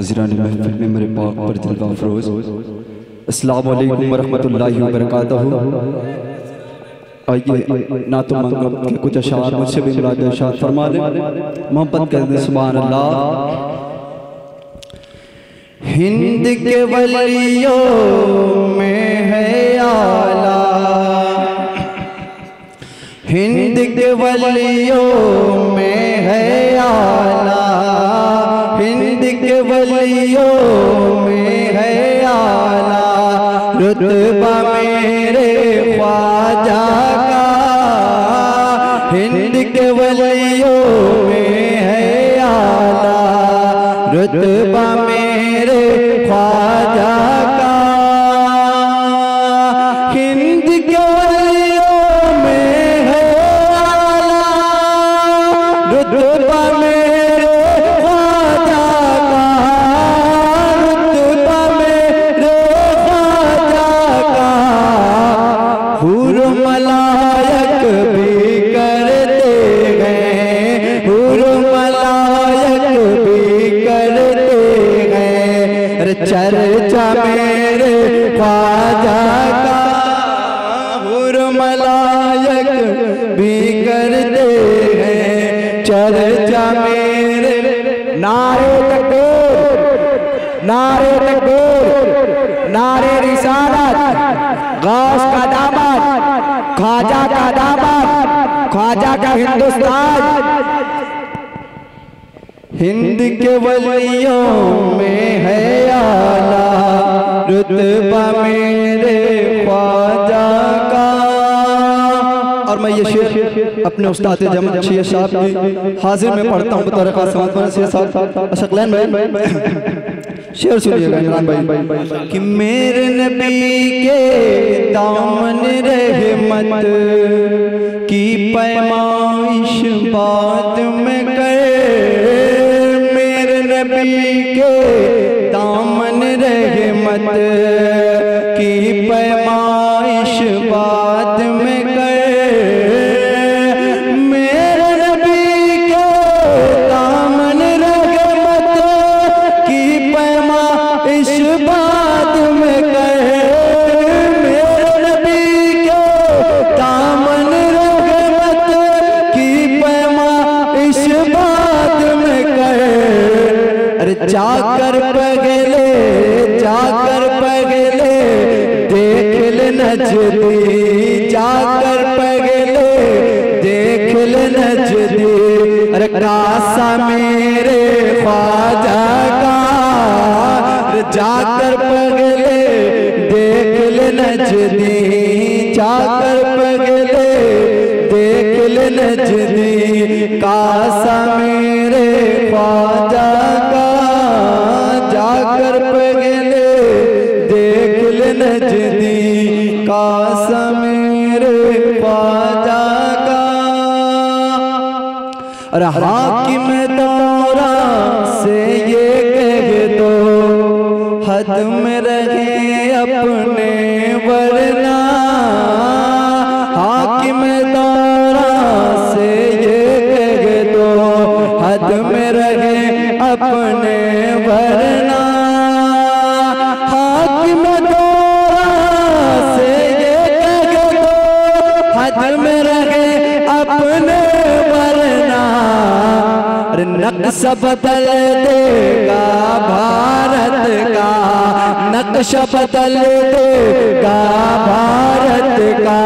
हाजिरान महफिल में मेरे पाक पर जलवा फरोज अस्सलाम वालेकुम वरहमतुल्लाहि वबरकातुहू। आइए ना मोहब्बत कर हिंद के वलियों में है आला। हिंद के में है आला। रुतबा मेरे ख्वाजा का। हिंद के वलियों में है आला। रुतबा मेरे ख्वाजा का। हिंद के वलियों में है आला। मेरे नारे तकबीर नारे तकबीर नारे रिसालत गौस का दामन ख्वाजा का दामन ख्वाजा का हिंदुस्तान हिंद के वलियों में है आला रुतबा मेरे मैं ये शेर, अपने उस्ताद जमन शेर साहब की हाजिर में पढ़ता हूँ, बतौर खास समाज शेर साहब। अशकलैन भाई शेर सुनिएगा इमरान भाई कि मेरे नबी के दामन रहमत की पैमाइश बाद में बात में कर मेरे नबी के दामन रहमत की बात में कर अरे जाकर पगले जाकर पगले, देख ले नजदी जाकर पगले, देख ले नजदी अरे कासा मेरे अरे जाकर पगले, देख ले नजदी जाकर पगले, देख ले नजदी कासा मेरे ख्वाजा का जाकर पगले, देख ले नजदी कासा मेरे ख्वाजा का। और हाकिम दौरा से ये हद में रहे अपने वरना। हाकिम दौरा से ये कह दो हद में रहे अपने वरना। हाकिम दौरा से ये कह दो हद में रहे अरे नक्शा बदल देगा भारत का। नक्शा बदल देगा भारत का।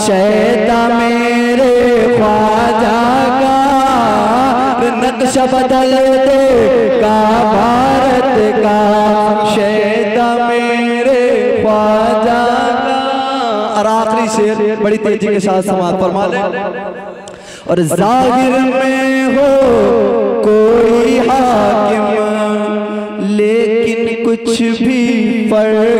शैता मेरे ख्वाजा का। नक्शा बदल देगा भारत का। शैता मेरे ख्वाजा का। और आखिरी शेर बड़ी तेज़ी के साथ समाज फरमा ले। और ज़ाहिर में हो कोई हाकिम लेकिन कुछ भी फ़र्क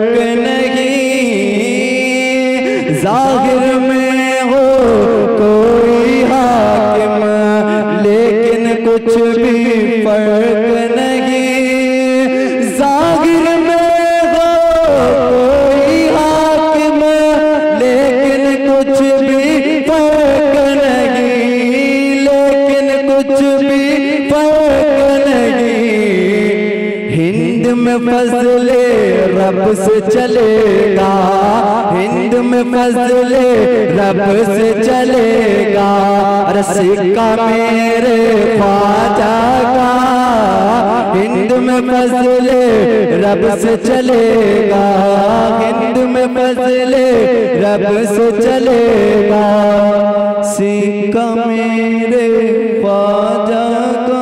नहीं में फजले रब से चलेगा। हिंद में फजले रब से चलेगा। रसिका मेरे ख्वाजा का। हिंद में फजले रब से चलेगा। हिंद में फजले रब से चलेगा। सिक्का मेरे ख्वाजा का।